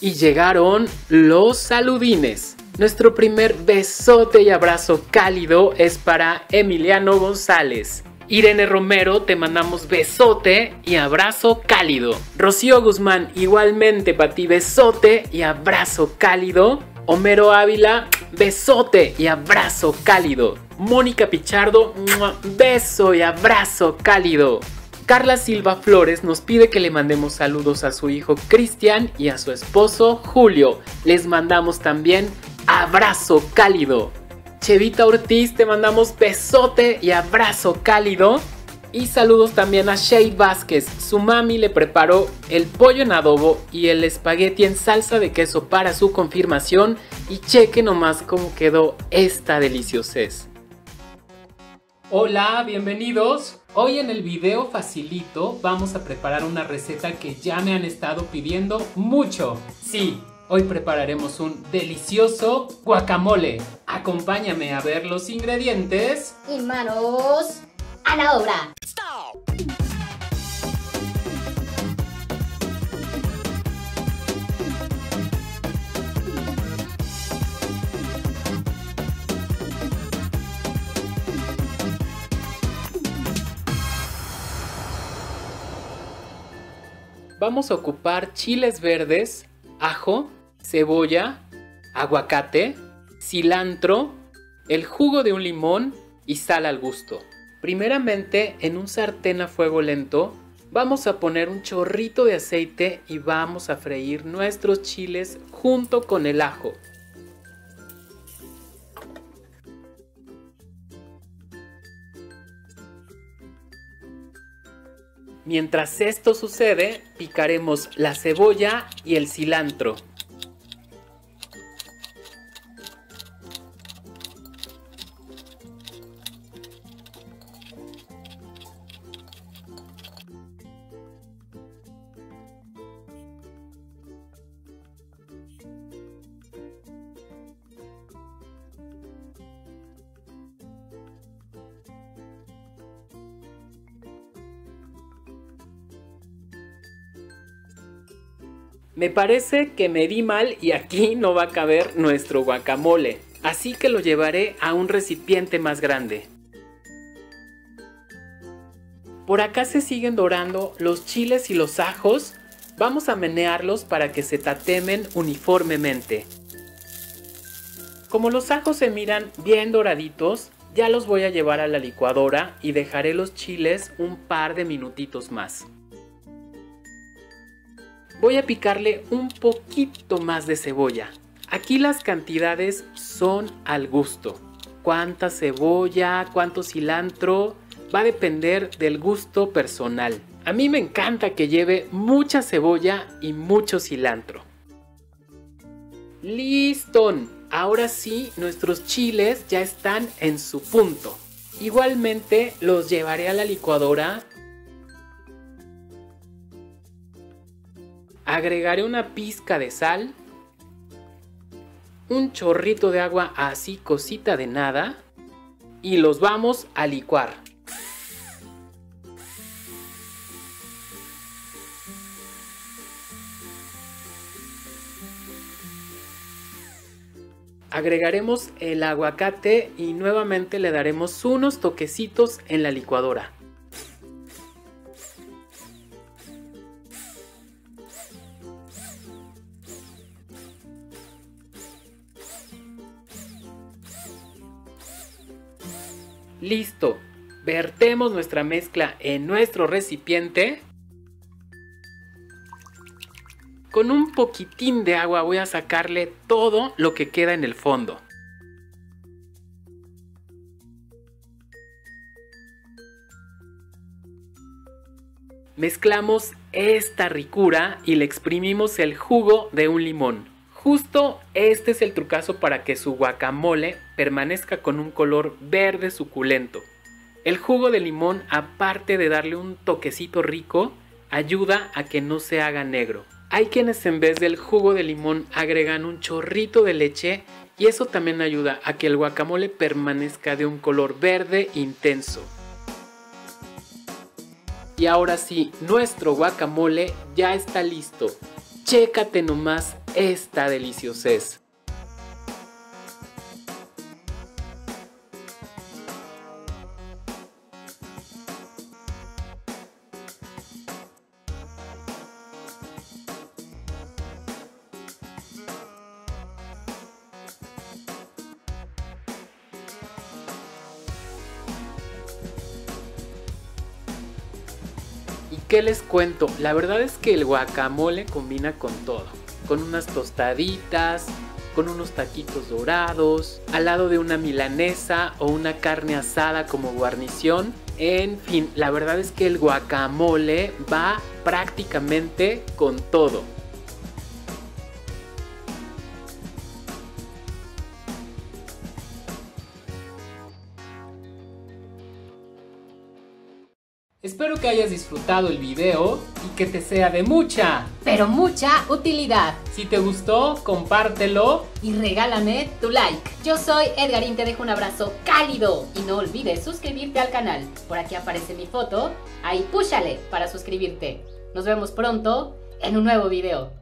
Y llegaron los saludines. Nuestro primer besote y abrazo cálido es para Emiliano González. Irene Romero, te mandamos besote y abrazo cálido. Rocío Guzmán, igualmente para ti besote y abrazo cálido. Homero Ávila, besote y abrazo cálido. Mónica Pichardo, beso y abrazo cálido. Carla Silva Flores nos pide que le mandemos saludos a su hijo Cristian y a su esposo Julio. Les mandamos también abrazo cálido. Chevita Ortiz, te mandamos besote y abrazo cálido. Y saludos también a Shay Vázquez. Su mami le preparó el pollo en adobo y el espagueti en salsa de queso para su confirmación. Y cheque nomás cómo quedó esta deliciosez. Hola, bienvenidos. Hoy en el video facilito vamos a preparar una receta que ya me han estado pidiendo mucho. Sí, hoy prepararemos un delicioso guacamole. Acompáñame a ver los ingredientes. Y manos a la obra. Vamos a ocupar chiles verdes, ajo, cebolla, aguacate, cilantro, el jugo de un limón y sal al gusto. Primeramente, en un sartén a fuego lento, vamos a poner un chorrito de aceite y vamos a freír nuestros chiles junto con el ajo. Mientras esto sucede, picaremos la cebolla y el cilantro. Me parece que me di mal y aquí no va a caber nuestro guacamole, así que lo llevaré a un recipiente más grande. Por acá se siguen dorando los chiles y los ajos, vamos a menearlos para que se tatemen uniformemente. Como los ajos se miran bien doraditos, ya los voy a llevar a la licuadora y dejaré los chiles un par de minutitos más voy a picarle un poquito más de cebolla. Aquí las cantidades son al gusto. Cuánta cebolla, cuánto cilantro, va a depender del gusto personal. A mí me encanta que lleve mucha cebolla y mucho cilantro. ¡Listo! Ahora sí, nuestros chiles ya están en su punto. Igualmente los llevaré a la licuadora agregaré una pizca de sal, un chorrito de agua así cosita de nada y los vamos a licuar. Agregaremos el aguacate y nuevamente le daremos unos toquecitos en la licuadora. Listo. Vertemos nuestra mezcla en nuestro recipiente. Con un poquitín de agua voy a sacarle todo lo que queda en el fondo. Mezclamos esta ricura y le exprimimos el jugo de un limón. Justo este es el trucazo para que su guacamole permanezca con un color verde suculento. El jugo de limón, aparte de darle un toquecito rico, ayuda a que no se haga negro. Hay quienes en vez del jugo de limón agregan un chorrito de leche y eso también ayuda a que el guacamole permanezca de un color verde intenso. Y ahora sí, nuestro guacamole ya está listo. Chécate nomás esta deliciosez. ¿Y qué les cuento? La verdad es que el guacamole combina con todo. Con unas tostaditas, con unos taquitos dorados, al lado de una milanesa o una carne asada como guarnición. En fin, la verdad es que el guacamole va prácticamente con todo. Espero que hayas disfrutado el video y que te sea de mucha, pero mucha utilidad. Si te gustó, compártelo y regálame tu like. Yo soy Edgarín, te dejo un abrazo cálido y no olvides suscribirte al canal. Por aquí aparece mi foto, ahí púchale para suscribirte. Nos vemos pronto en un nuevo video.